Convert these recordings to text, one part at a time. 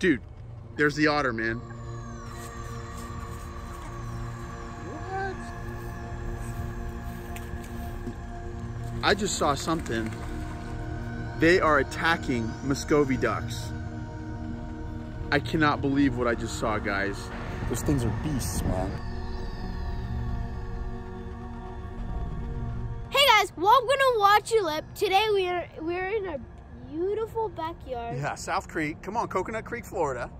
Dude, there's the otter, man. What? I just saw something. They are attacking Muscovy ducks. I cannot believe what I just saw, guys. Those things are beasts, man. Hey guys, welcome to Watch Your Lip. Today we are we're in a beautiful backyard. Yeah, South Creek. Come on, Coconut Creek, Florida.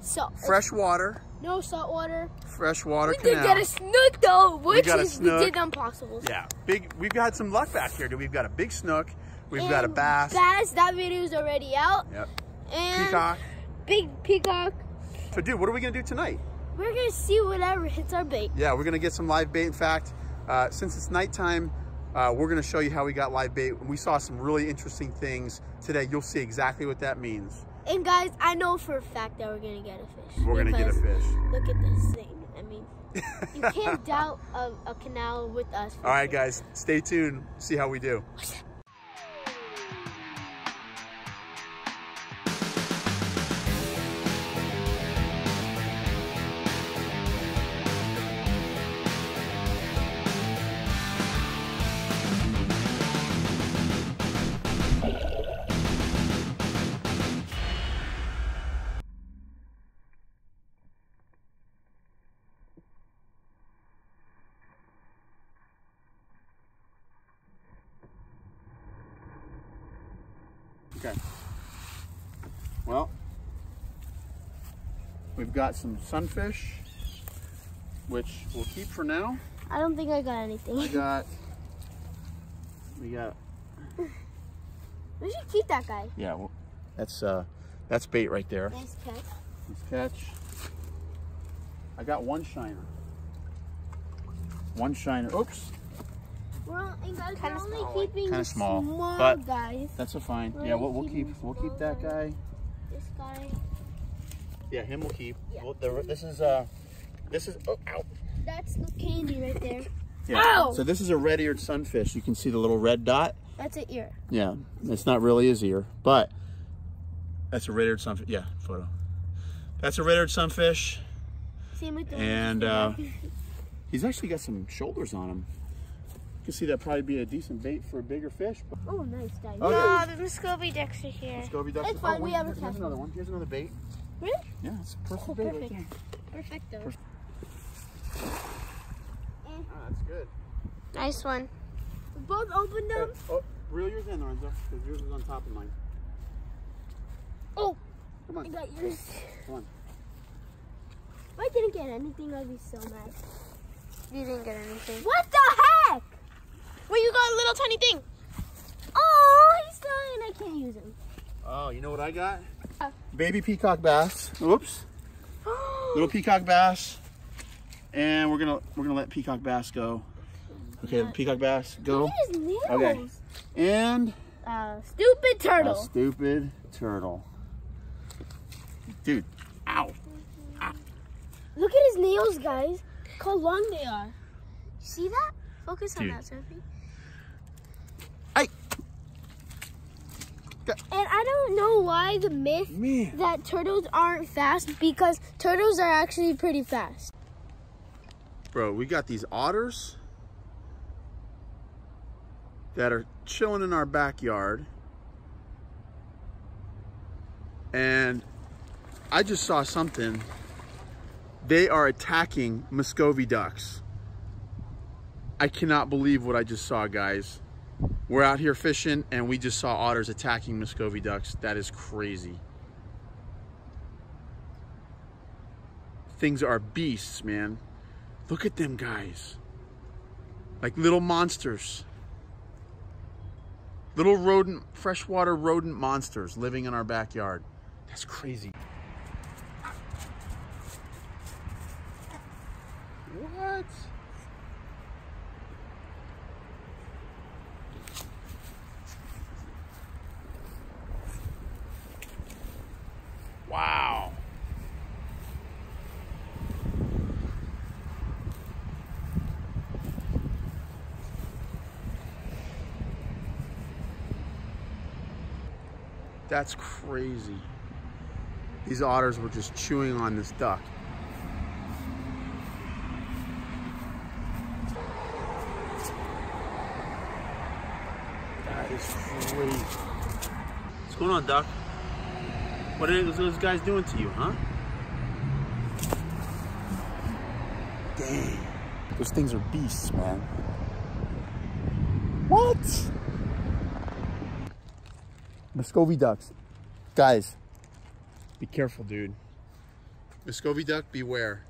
So Fresh water. no salt water. Fresh water We did get a snook though, which a is snook. we did impossible. Yeah, big. We've got some luck back here. dude. We've got a big snook. We've got a bass. Bass, that video is already out. Yep. And Peacock. Big peacock. So, dude, what are we gonna do tonight? We're gonna see whatever hits our bait. Yeah, we're gonna get some live bait. In fact, uh, since it's nighttime, uh, we're gonna show you how we got live bait. And we saw some really interesting things today. You'll see exactly what that means. And guys, I know for a fact that we're gonna get a fish. We're gonna get a fish. Look at this thing. I mean, you can't doubt a, a canal with us. All right, guys, stay tuned. See how we do. Okay. Well, we've got some sunfish, which we'll keep for now. I don't think I got I anything. got, we got, We should keep that guy. yeah, well, that's uh, that's bait right there. Nice catch. Let's catch. I got one shiner. One shiner. Oops. We're and guys, Kinda we're only small. keeping Kinda the small, small but- guys. That's a fine. We're Yeah, we'll, we'll keep we'll keep that guy. guys. This guy. Yeah, him we'll keep. Yeah. Well, the, this is uh, this is oh, ow. That's the candy right there. Yeah. Ow! So this is a red-eared sunfish. You can see the little red dot. That's an ear. Yeah, it's not really his ear, but that's a red-eared sunfish. Yeah, photo. That's a red-eared sunfish. Same with the And, uh, He's actually got some shoulders on him. You can see that probably be a decent bait for a bigger fish. But... oh, nice guy. Okay. Oh, the Muscovy ducks are here. Let's go be ducks. It's fine, Oh, we wait, have a here's another one. Here's another bait. Really? Yeah, it's a perfect Oh, bait perfect. right there. Perfecto. Ah, that's good. Nice one. We both opened them. oh, reel yours in, Lorenzo, because yours is on top of mine. Oh, Come on. I got yours. come on. If I didn't get anything, I'd be so mad. You didn't get anything. What the heck? Well, you got a little tiny thing. Oh, he's dying. I can't use him. Oh, you know what I got? Uh. Baby peacock bass. Oops. Little peacock bass. And we're gonna we're gonna let peacock bass go. Okay, peacock bass go. Look at his nails. Okay. And Uh, stupid turtle. a stupid turtle. Dude, ow. Look at his nails, guys. Look how long they are. See that? Focus on that, Sophie. And I don't know why the myth Man. that turtles aren't fast because turtles are actually pretty fast. Bro, we got these otters that are chilling in our backyard. And I just saw something. They are attacking Muscovy ducks. I cannot believe what I just saw, guys. We're out here fishing and we just saw otters attacking Muscovy ducks. That is crazy. Things are beasts, man. Look at them guys. Like little monsters. Little rodent, freshwater rodent monsters living in our backyard. That's crazy. What? Wow. That's crazy. These otters were just chewing on this duck. That is crazy. What's going on, duck? What are those guys doing to you, huh? Dang. Those things are beasts, man. What? Muscovy ducks. Guys, be careful, dude. Muscovy duck, beware.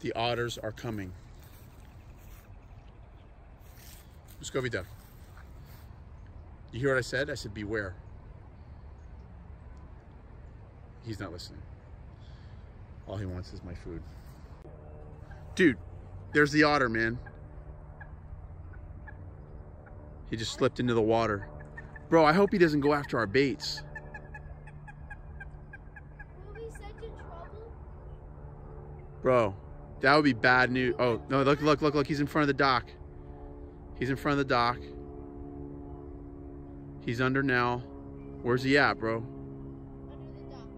The otters are coming. Muscovy duck. You hear what I said? I said beware. He's not listening. All he wants is my food. Dude, there's the otter, man. He just slipped into the water. Bro, I hope he doesn't go after our baits. Will we send in trouble? Bro, that would be bad news. Oh, no, look, look, look, look. He's in front of the dock. He's in front of the dock. He's under now. Where's he at, bro? Under the dock.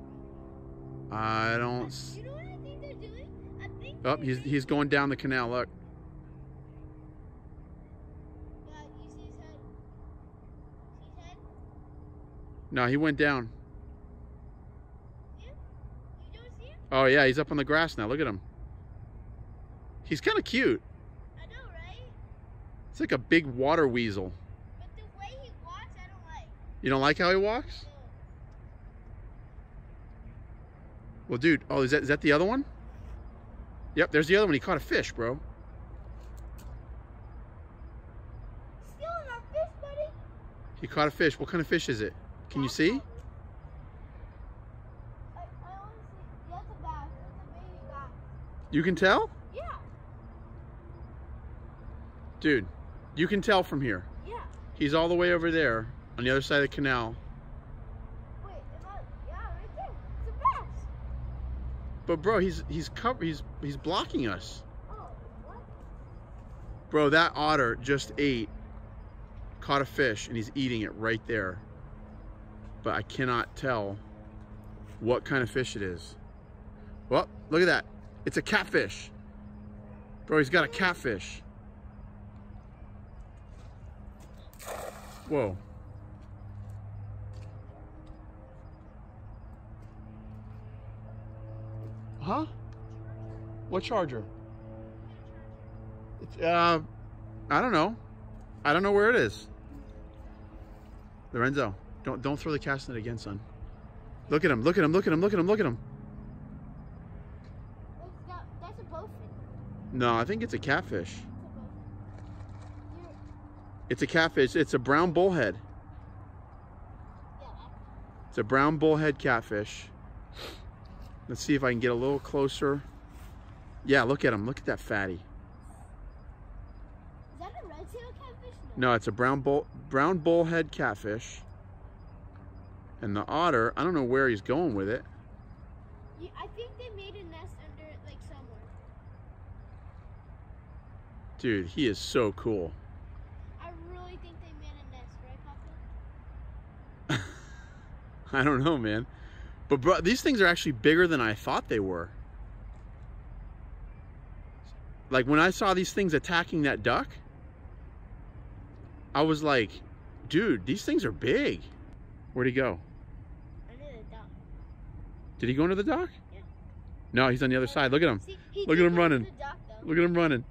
I don't... You know what I think they're doing? I think Oh, he's, he's going down the canal, look. Yeah, you see his head? See his head? No, he went down. Yeah? You don't see him? Oh, yeah, he's up on the grass now. Look at him. He's kind of cute. I know, right? It's like a big water weasel. But the way he walks, I don't like. You don't like how he walks? No. Well, dude, oh, is that, is that the other one? Yep, there's the other one. He caught a fish, bro. Stealing our fish, buddy. He caught a fish. What kind of fish is it? Can you see? You can tell? Yeah, Dude, you can tell from here. yeah. He's all the way over there on the other side of the canal. Wait, I? Yeah, right there. It's a bass. But bro, he's he's cover he's he's blocking us. Oh, what? Bro, that otter just ate caught a fish and he's eating it right there. But I cannot tell what kind of fish it is. Well, look at that. It's a catfish. Bro, he's got a catfish. Whoa. Huh? What charger? It's, uh, I don't know. I don't know where it is. Lorenzo, don't don't throw the cast net again, son. Look at him, look at him, look at him, look at him, look at him. Not, that's a bowfin. No, I think it's a catfish. It's a bowfin. You're, It's a catfish. It's a brown bullhead. yeah, It's a brown bullhead catfish. Let's see if I can get a little closer. Yeah, look at him. Look at that fatty. is that a red tail catfish? No. No, it's a brown bull brown bullhead catfish. And the otter, I don't know where he's going with it. You, I think they made a nest under it, like somewhere. Dude, he is so cool. I really think they made a nest, right, Papa? I don't know, man. But bro, these things are actually bigger than I thought they were. Like when I saw these things attacking that duck, I was like, dude, these things are big. Where'd he go? Under the dock. Did he go into the dock? Yeah. No, he's on the other side. Look at him. See, Look at him running. Dock. Look at him running.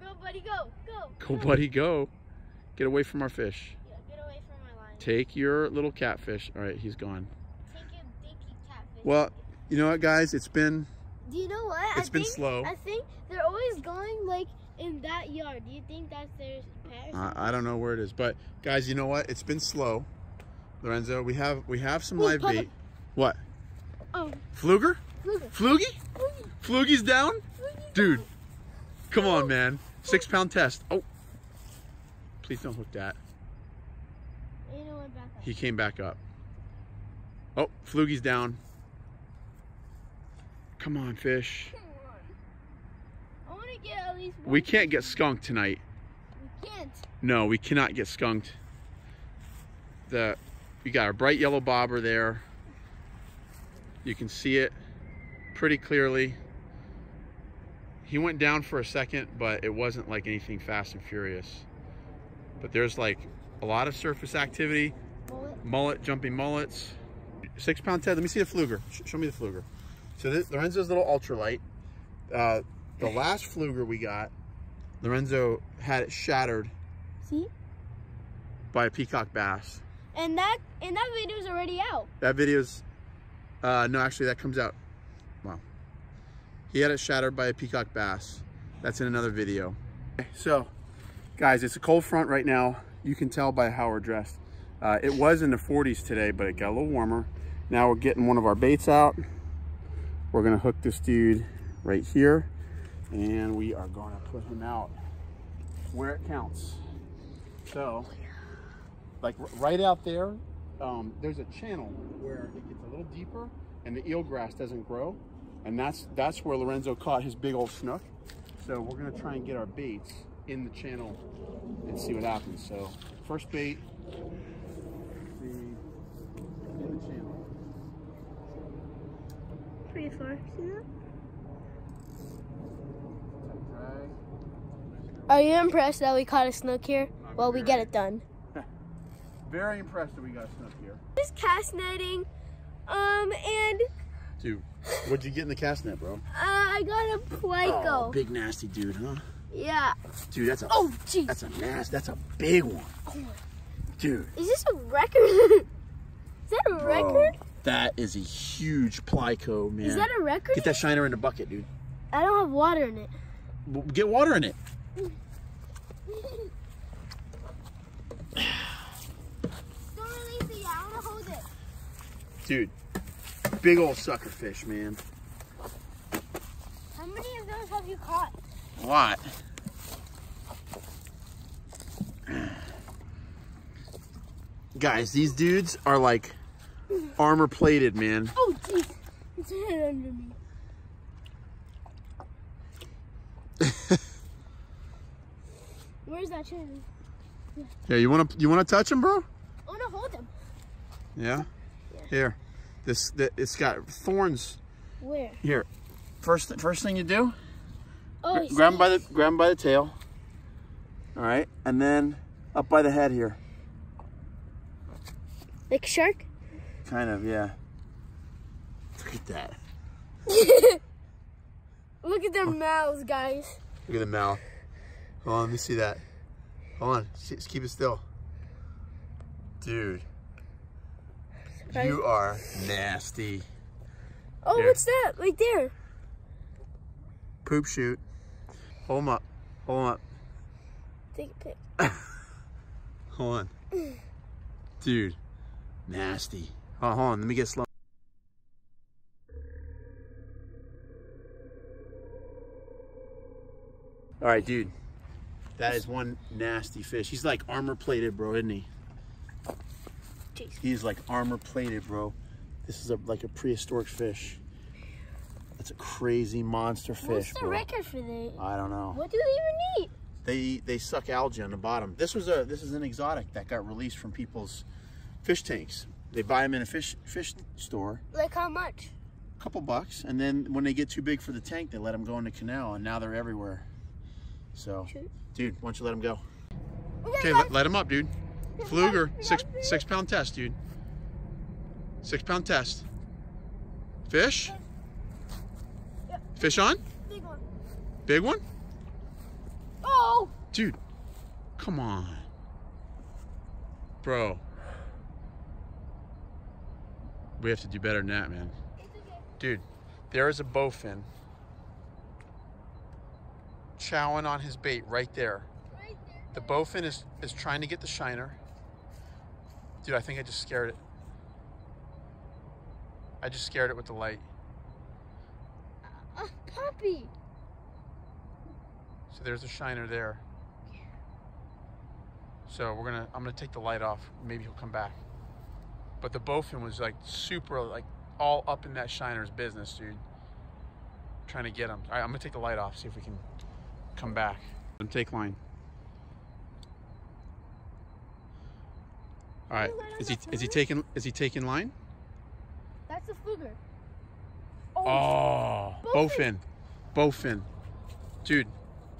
Go, buddy, go, go. Go, buddy, go. Get away from our fish. Yeah, get away from my line. Take your little catfish. All right, he's gone. Take your dinky catfish. Well, you know what, guys? It's been do you know what? it's I been think, slow. I think they're always going like in that yard. Do you think that's their pet? or I, don't know where it is, but guys, you know what? It's been slow. Lorenzo, we have we have some live Papa. bait. What? Oh, Fluger? Fluger. Flugie? Flugie. Flugie's down? Dude, down. come on, man. Six pound test. Oh, please don't hook that. And it went back up. He came back up. Oh, Flugie's down. Come on, fish. Come on. I want to get at least one. We can't get skunked tonight. We can't. No, we cannot get skunked. The we got our bright yellow bobber there. You can see it pretty clearly. He went down for a second, but it wasn't like anything fast and furious. But there's like a lot of surface activity, Bullet. mullet, jumping mullets. Six pound Ted, let me see the fluger. Sh- show me the fluger. So this, Lorenzo's little ultralight. Uh, the last fluger we got, Lorenzo had it shattered See? by a peacock bass. And that and that video's already out. That video's, uh, no, actually that comes out. Wow. He had it shattered by a peacock bass. That's in another video. Okay, So, guys, it's a cold front right now. You can tell by how we're dressed. Uh, it was in the 40s today, but it got a little warmer. Now we're getting one of our baits out. We're gonna hook this dude right here, and we are gonna put him out where it counts. So, like right out there, um, there's a channel where it gets a little deeper and the eelgrass doesn't grow. And that's that's where Lorenzo caught his big old snook. So we're gonna try and get our baits in the channel and see what happens. So first bait, the in the channel. Pretty far. See that? Are you impressed that we caught a snook here? I'm Well, we get it done. Very impressed that we got a snook here. Just cast netting. Um, and Dude, what'd you get in the cast net, bro? uh, I got a Pleco. Oh, big nasty dude, huh? Yeah. Dude, that's a Oh, jeez. that's a nasty, that's a big one. Dude. Is this a record? Is that a record? That is a huge Pleco, man. Is that a record? Get that shiner in the bucket, dude. I don't have water in it. Get water in it. Don't release it yet. I want to hold it. Dude, big old sucker fish, man. How many of those have you caught? A lot. Guys, these dudes are like armor plated, man. Oh, jeez. It's right under me. Where's that chain? Yeah, you wanna you wanna touch him, bro? I want to hold him. Yeah. Here, this th- it's got thorns. Where? Here, first first thing you do, Oh, Gra- grab him by the grab him by the tail. All right, and then up by the head here. Like a shark? Kind of, yeah. Look at that. Look at their mouths, guys. Look at the mouth. Hold on, let me see that. Hold on, just keep it still. Dude, you are nasty. Oh, what's that? Right there. Poop shoot. Hold him up. Hold him up. Take a pic. Hold on. Dude, nasty. Oh, hold on, let me get slow. All right, dude. That is one nasty fish. He's like armor plated, bro, isn't he? Jeez. He's like armor plated, bro. This is a, like a prehistoric fish. That's a crazy monster fish, What's the bro. record for the? I don't know. What do they even eat? They they suck algae on the bottom. This was a this is an exotic that got released from people's fish tanks. They buy them in a fish fish store, Like how much? a couple bucks, and then when they get too big for the tank, they let them go in the canal, and now they're everywhere. So, dude, why don't you let them go? Okay, let, let him up, dude. Fluger, six six pound test, dude. Six pound test. Fish? Yep. Fish on? Big one. Big one? Oh! Dude, come on. Bro. We have to do better than that, man. Dude, there is a bowfin chowing on his bait right there. Right there. The bowfin is, is trying to get the shiner. Dude, I think I just scared it. I just scared it with the light. A puppy. So there's a shiner there. So we're gonna, I'm gonna take the light off. Maybe he'll come back. But the bowfin was like super, like all up in that shiner's business, dude. Trying to get him. All right, I'm gonna take the light off. See if we can come back. And take line. All right. Is he is he taking is he taking line? That's a fluger. Oh, bowfin. Bowfin. Dude,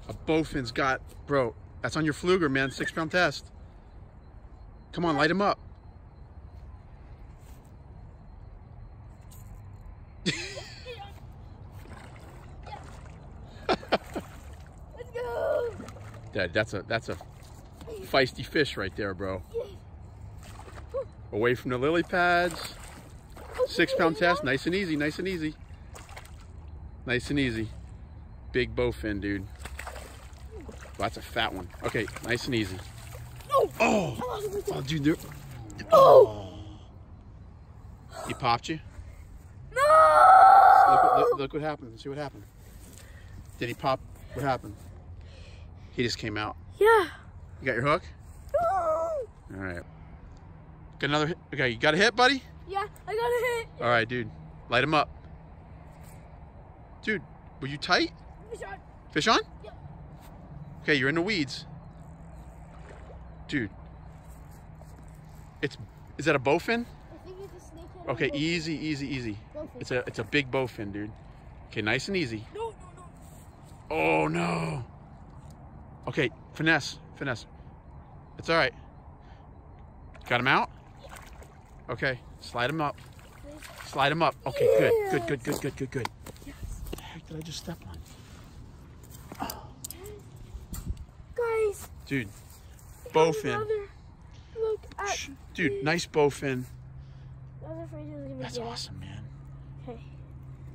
a bowfin's got, bro, that's on your fluger, man. Six pound test. Come on, light him up. Let's go. Dad, that's a that's a feisty fish right there, bro. Away from the lily pads. Six pound test, nice and easy, nice and easy. Nice and easy. Big bowfin, dude. that's a fat one. Okay, nice and easy. Oh. Oh, oh dude, there. Oh. He popped you? No. Look, what- look, look what happened. See what happened. Did he pop? What happened? He just came out. Yeah. You got your hook? No! All right. Got another hit? Okay, you got a hit, buddy? Yeah, I got a hit. All right, dude. Light him up. Dude, were you tight? Fish on. Fish on? Yep. Okay, you're in the weeds. Dude. It's is that a bowfin? I think it's a snake. Okay, easy, easy, easy. It's a it's a big bowfin, dude. Okay, nice and easy. No, no, no. Oh no. Okay, finesse, finesse. It's all right. Got him out? Okay, slide him up. Slide him up. Okay, good, good, good, good, good, good, good. What the heck did I just step on? Guys. Dude, bowfin. Look at. Dude, nice bowfin. I was afraid he was gonna That's awesome, man. Okay.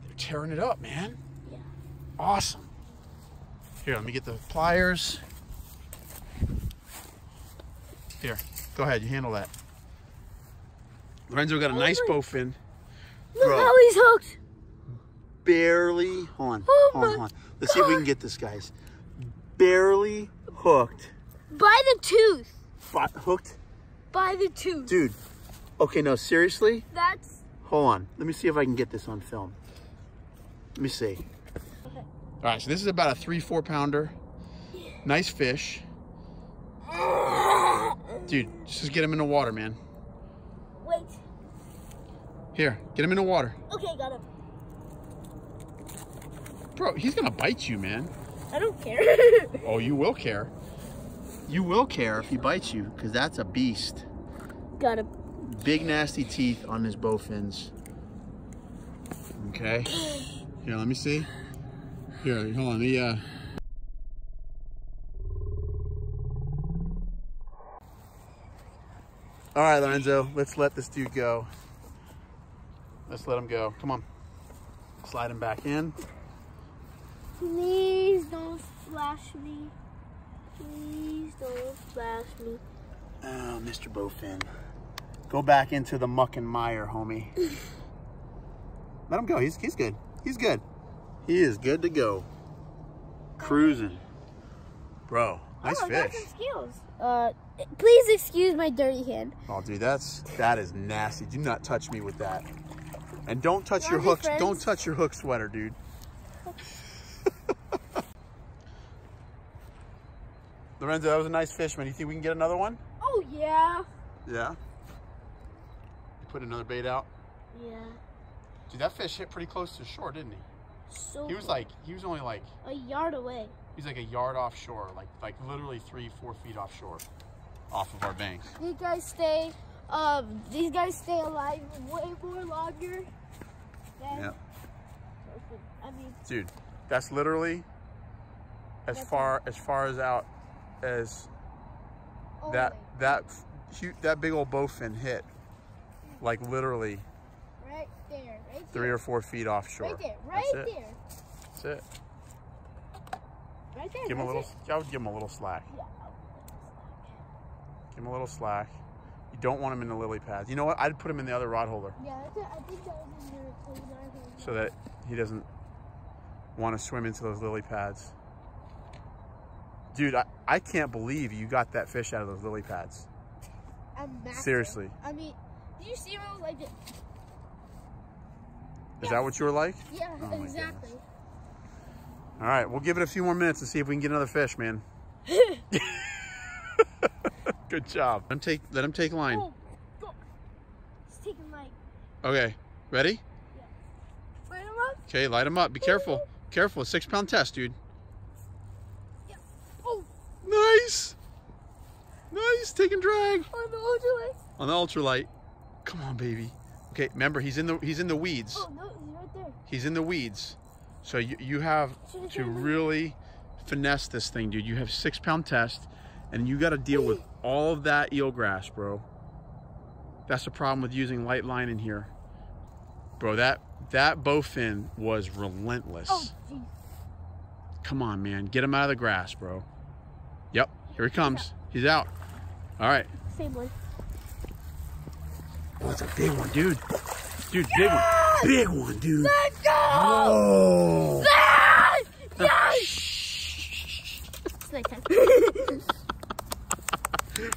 They're tearing it up, man. Yeah. Awesome. Here, let me get the pliers. Here, go ahead, you handle that. Lorenzo got a Oh nice my- bowfin. Look Bro. how he's hooked. Barely, hold on, Oh hold on, hold on. Let's see if we can get this, guys. Barely hooked. By the tooth. Hooked? By the tooth. Dude, okay, no, seriously? That's. Hold on, let me see if I can get this on film. Let me see. All right, so this is about a three, four pounder. Nice fish. Dude, just get him in the water, man. Here, get him in the water. Okay, got him. Bro, he's gonna bite you, man. I don't care. Oh, you will care. You will care if he bites you, because that's a beast. got him. Big nasty teeth on his bow fins. Okay. Here, let me see. Here, hold on. Me, uh... All right, Lorenzo, let's let this dude go. Let's let him go. Come on. Slide him back in. Please don't splash me. Please don't splash me. Oh, Mr. Bowfin. Go back into the muck and mire, homie. Let him go. He's, he's good. He's good. He is good to go. Cruising. Bro, nice oh, fish. some skills. Uh, please excuse my dirty hand. Oh, dude, that's, that is nasty. Do not touch me with that. And don't touch your hooks. friends? Don't touch your hook sweater, dude. Lorenzo, that was a nice fish, man. You think we can get another one? Oh yeah. Yeah. You put another bait out? Yeah. Dude, that fish hit pretty close to shore, didn't he? So He was like, he was only like, a yard away. he's like a yard offshore, like like literally three, four feet offshore, off of our bank. You guys stay. Um, these guys stay alive way more longer. Than Yep. I mean, Dude, that's literally as That's far as far as out as oh that my- that hu that big old bowfin hit, like literally right there, right three or four feet offshore. right there, right That's it. there, That's it. right there. Give him a little. I would give him a little slack. Yeah. Give him a little slack. Don't want him in the lily pads. You know what? I'd put him in the other rod holder Yeah, it. I think that was in your so that he doesn't want to swim into those lily pads. Dude, I, I can't believe you got that fish out of those lily pads. I'm massive. Seriously. I mean, did you see was like? Is that what you were like? yeah, Oh exactly. All right, we'll give it a few more minutes and see if we can get another fish, man. Good job. Let him take. Let him take line. Oh. He's taking like, Okay, ready? right him up. Okay, light him up. Be careful. Careful. Six pound test, dude. Oh, Nice. Nice. Taking drag on the ultralight. on the ultralight. Come on, baby. Okay, remember he's in the he's in the weeds. Oh no, he's right there. He's in the weeds. So you, you have to to- really finesse this thing, dude. You have six pound test and you got to deal with all of that eelgrass, bro. That's the problem with using light line in here. Bro, that, that bowfin was relentless. Oh, jeez. Come on, man. Get him out of the grass, bro. Yep, here he comes. He's out. All right. Same one. Oh, that's a big one, dude. Dude, big one. Big one, dude. Let's go! Oh. Yes! Yes! it's nighttime.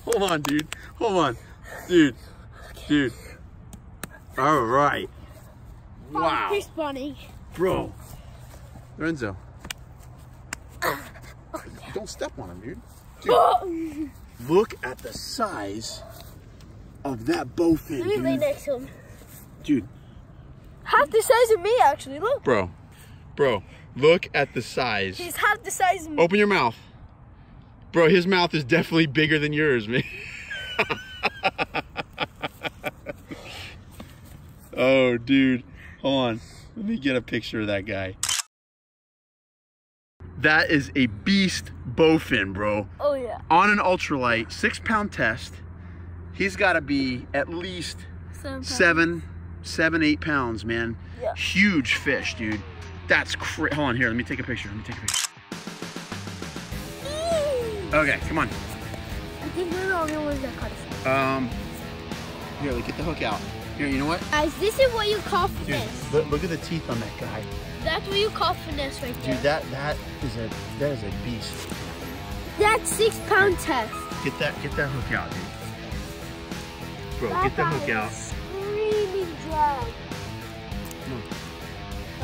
Hold on, dude. Hold on. Dude. Dude. All right. Wow. He's spawning. Bro. Lorenzo. Don't step on him, dude. Oh! Look at the size of that bowfin, Let me lay dude. next to him. Dude, Half the size of me, actually. Look. bro. Bro, look at the size. He's half the size of me. Open your mouth. Bro, his mouth is definitely bigger than yours, man. oh, dude. Hold on. Let me get a picture of that guy. That is a beast bowfin, bro. Oh, yeah. On an ultralight, six pound test. He's got to be at least Seven. seven, seven, eight pounds, man. Yeah. Huge fish, dude. That's cra- Hold on, here. Let me take a picture. Let me take a picture. Okay, come on. I think we're the only ones that caught us. Um, here, let get the hook out. Here, you know what? Guys, this is what you call Dude, finesse. look, look at the teeth on that guy. That's what you call finesse right there. Dude, that that is a that is a beast. That's six pound test. Get that get that hook out, dude. Bro, get the hook out. Screaming drag.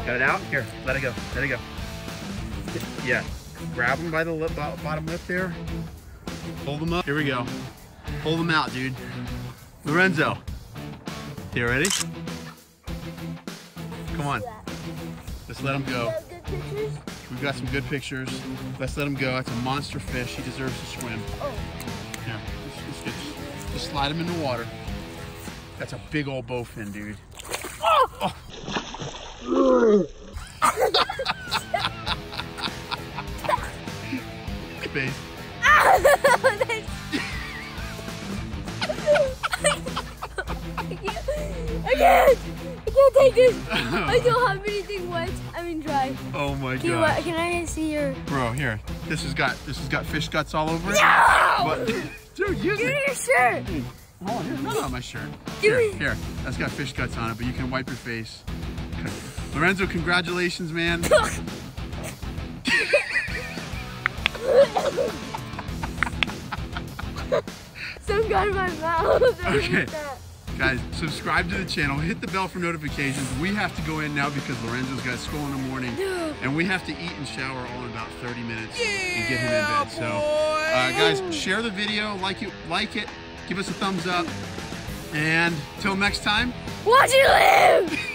Got it out? Here, let it go. Let it go. Yeah. Grab him by the lip, bottom lip there. Pull him up. Here we go. Pull him out, dude. Lorenzo. You ready? Come on. Let's let him go. Got good pictures? We've got some good pictures. Let's let him go. That's a monster fish. He deserves to swim. Oh. Yeah. Just, just, just, just slide him in the water. That's a big old bowfin, dude. Oh. oh. Face. I can't. I can't. Take this. I don't have anything wet. I mean dry. Oh my Can, you, uh, god. can I see your? Bro, here. This has got this has got fish guts all over it. No! But dude, use Give me your shirt. Hold on, here. No, not my shirt. Give Here, me- here. That's got fish guts on it, but you can wipe your face. Lorenzo, congratulations, man. Some got in my mouth. Okay. Guys, subscribe to the channel, hit the bell for notifications. We have to go in now because Lorenzo's got school in the morning. And we have to eat and shower all in about 30 minutes and get him in bed. So, uh, guys, share the video, like it, like it, give us a thumbs up. And till next time, Watch it live.